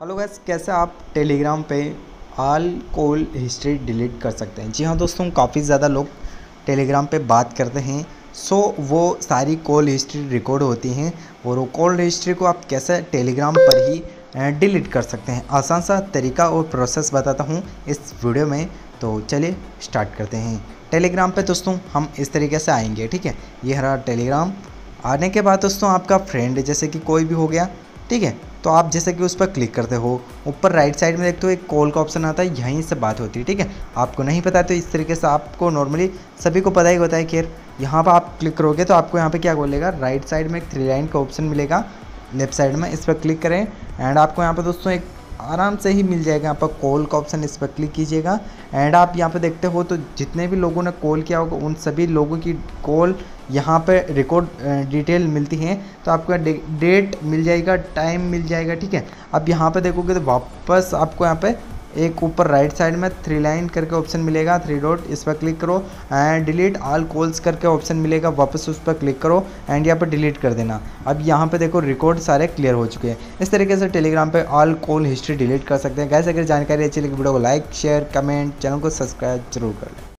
Hello guys कैसे आप Telegram पे ऑल कॉल हिस्ट्री डिलीट कर सकते हैं? जी हाँ दोस्तों, काफ़ी ज़्यादा लोग टेलीग्राम पे बात करते हैं। सो वो सारी कॉल हिस्ट्री रिकॉर्ड होती हैं। और वो कॉल हिस्ट्री को आप कैसे टेलीग्राम पर ही डिलीट कर सकते हैं? आसान सा तरीका और प्रोसेस बताता हूँ इस वीडियो में। तो चलिए स्टार्ट करते हैं। टेलीग्राम पे दोस्तों, हम इस तरीके से आएँगे, ठीक है? ये हमारा टेलीग्राम आने के बाद दोस्तों, आपका फ्रेंड जैसे कि कोई भी हो गया ठीक है? तो आप जैसे कि उस पर क्लिक करते हो, ऊपर राइट साइड में देखते हो एक कॉल का ऑप्शन आता है, यहीं से बात होती है, ठीक है? आपको नहीं पता तो इस तरीके से आपको नॉर्मली सभी को पता ही होता है कि यहाँ पर आप क्लिक करोगे तो आपको यहाँ पे क्या बोलेगा? राइट साइड में एक थ्री लाइन का ऑप्शन मिलेगा लेफ़्ट साइड में इस पर क्लिक करें एंड आपको यहाँ पर दोस्तों एक आराम से ही मिल जाएगा। यहाँ पर कॉल का ऑप्शन इस पर क्लिक कीजिएगा। एंड आप यहाँ पर देखते हो तो जितने भी लोगों ने कॉल किया होगा, उन सभी लोगों की कॉल यहाँ पर रिकॉर्ड डिटेल मिलती है। तो आपका डेट मिल जाएगा, टाइम मिल जाएगा, ठीक है? अब यहाँ पर देखोगे तो वापस आपको यहाँ पे एक ऊपर राइट साइड में थ्री लाइन करके ऑप्शन मिलेगा थ्री डॉट इस पर क्लिक करो एंड डिलीट ऑल कॉल्स करके ऑप्शन मिलेगा, वापस उस पर क्लिक करो एंड यहाँ पर डिलीट कर देना। अब यहाँ पर देखो रिकॉर्ड सारे क्लियर हो चुके हैं। इस तरीके से टेलीग्राम पर ऑल कॉल हिस्ट्री डिलीट कर सकते हैं। कैसे अगर जानकारी अच्छी लगी वीडियो को लाइक शेयर कमेंट चैनल को सब्सक्राइब ज़रूर कर लें।